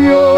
canción.